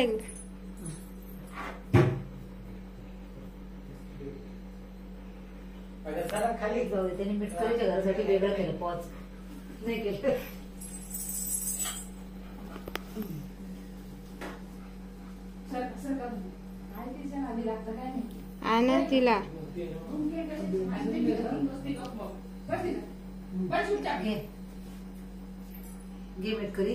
जाएंगे खाली जाऊ दे. त्यांनी मिटकरीच्या घरासाठी वेगळं केलं पॉज नाही केलं आना तिला घे मिटकरी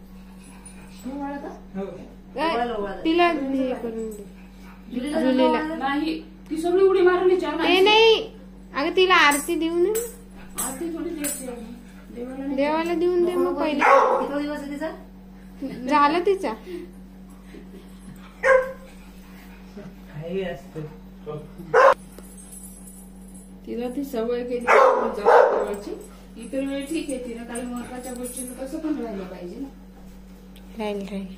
काय? तिला हे करून दे. जुलीला जुलीला. ओवाळा. नाही ती सगळी उडी मारून विचार ते नाही. अगं तिला आरती देऊन दे ना. आरती थोडी द्यायची आहे. देवाला नाही. देवाला देऊन दे मग पहिले. कितवा दिवस आहे तिचा? झालं तिचा. काही असतं. तिला ती सवय केली जवळची इतर वेळी ठीक आहे तिला काही महत्त्वाच्या गोष्टींना कसं पण राहिलं पाहिजे ना. राहील राहील.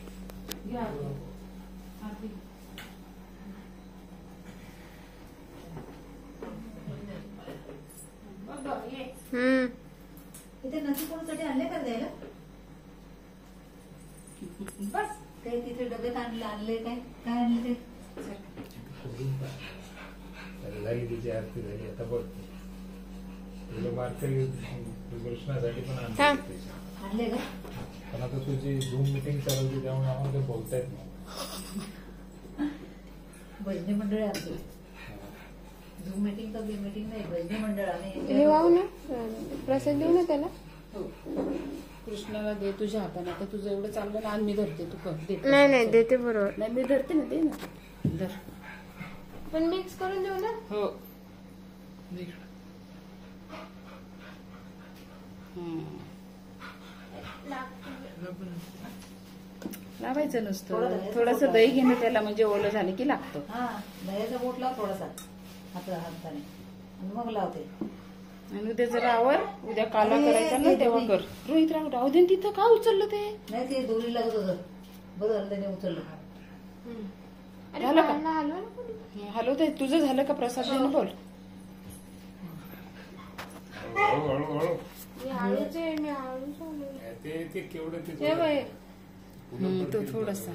हम्म. इथे नक्की कोणासाठी आणले का द्यायला? बस काही तिथे डब्यात आणले आणले काय? काय आणले ते? तिची आरती झाली आता बघ तुला वारकरी कृष्णासाठी पण आणते. आणले का? पण आता तुझी झूम मिटिंग चालू होती त्यामुळे आम्हाला काही बोलता येत नाही. भजनी मंडळ आहे आमची. झूम मीटिंग तर मीटिंग नाही भजनी मंडळ हे आणि वाहू ना? प्रसाद देऊ ना त्याला? हो. कृष्णाला दे तुझ्या हाताने आता तुझं एवढं चांगलं ना आणि मी धरते तू कर दे. नाही नाही देते बरोबर. नाही मी धरते ना दे ना. धर. पण मिक्स करून देऊ ना? हो. हम्म. लावायचं नसतं. थोडं थोडस दही घेणं त्याला म्हणजे ओलं झालं की लागतं. हा दह्याचा बोट लाव थोडासा. हाता हाताने. आणि मग लावते आणि उद्या जरा आवर. उद्या काला करायचा ना तेव्हा. कर. रोहित राहू राहू दे ना तिथं का उचललं ते? नाही ते दोरी लागत होतं. बरं झालं त्याने उचललं. अरे झालं का? हॅलो ते तुझं झालं का प्रसाद? देणं बोल. हळू हळू हळू. मी आलो. ते ते केवढं ते हे हम्म, तो थोडासा.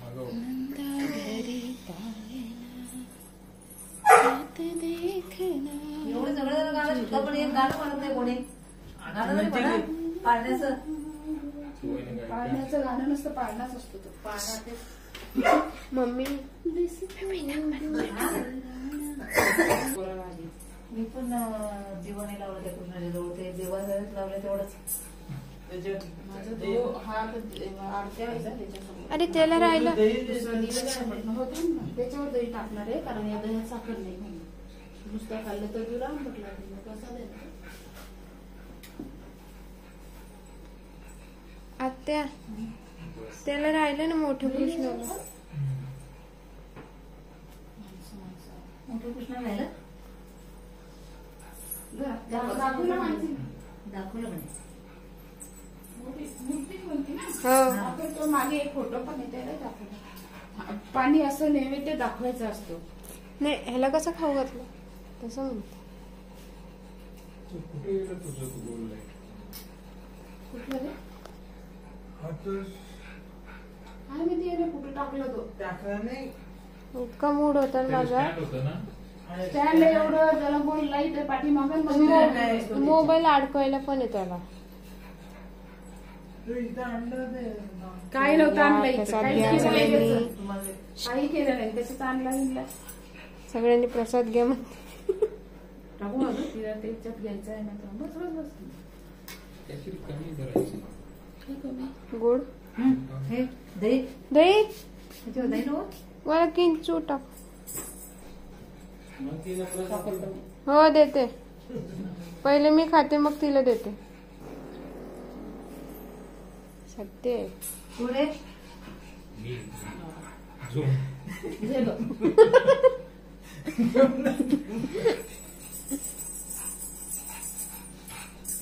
मागं. एवढे सगळे जण गाणं शिकतात पण एक गाणं म्हणत नाही कोणी. गाणं तरी म्हणा. पाळण्याचं. पाळण्याचं गाणं नसतं पाळणाच असतो तो. पाळणा ते मम्मी. मी पण अं, दिवाणी लावलं त्या कृष्णाच्या जवळ ते देवाला लावलं तेवढंच तो हा. अरे त्याला राहिलं. त्याच्यावर दही टाकणार आहे कारण या दह्यात साखर नाही म्हणून. नुसतं खाल्लं तर तुला म्हटलं कसा द्यायचा आत्या त्याला राहिलं ना मोठं कृष्णाला मोठं कृष्ण राहिलं? दाखवलं दाखवलं म्हणे हो. तो मागे एक फोटो पण असं नैवेद्य दाखवायचा असतो. नाही ह्याला कसं खाऊ घातलं? तसं म्हणते. कुठलं टाकलं इतका मूड होता ना माझा. स्टँड एवढं त्याला कोण लाइट पाठीमागं मग मोबाईल अडकवायला पण आहे त्याला. काय नव्हतं आणलं इथं. प्रसाद काहीच घ्या केलं नाही सगळ्यांनी त्याचं. काही केलं नाही. त्याच्यात आणला आणला. सगळ्यांनी प्रसाद घ्या म्हणते टाकू तिला त्याच्यात घ्यायचं आहे ना तर. बस बस बस. काहीतरी कमी करायचं काय कमी. गोड? हे दही दही त्याच्यावर दही नव्हतं मला किंचू टाक साखर कमी. हो देते पहिले मी खाते मग तिला देते सत्य पुढे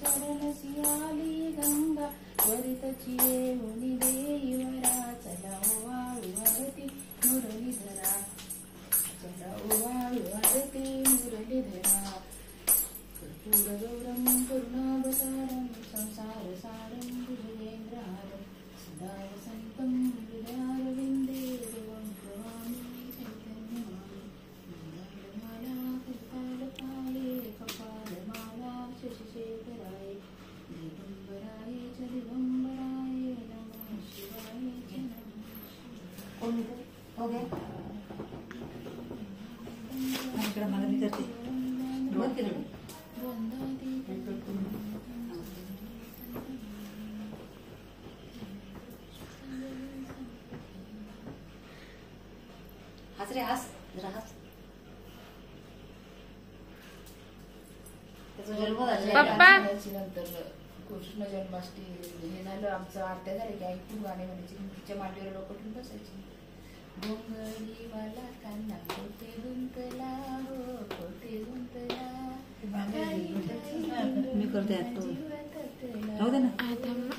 చరణ శియాలి గంగ వరిత చియేముని దేవ हो गे इकडे मला मी करते. बोल की नाही. हस रे हस. जरा हस. त्याचा जन्म. पप्पा. नंतर कृष्ण जन्माष्टमी हे झालं. आमचं आरत्या झाले की ऐकून गाणे म्हणायचे. तिच्या मांडीवर लोक ठेवून बसायचे. බොම්බලීවල කන්න කොටෙරුම් කලා හෝ කොටෙරුම් කලා මිකර දැත්තු නෝදන ආ තම්ම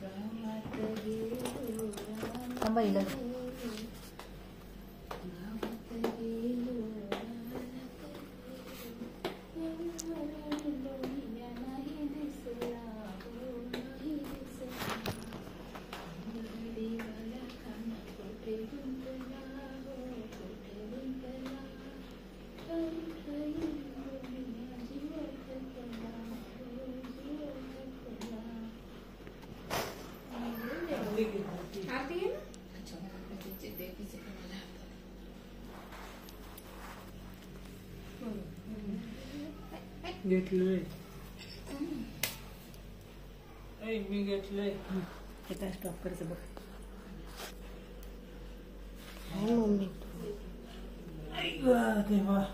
ගාමත් ගේ තම්බ ඉලක්ක घेतलंय. मी घेतलंय. काय स्टॉप करायचं बघ. मम्मी देवा.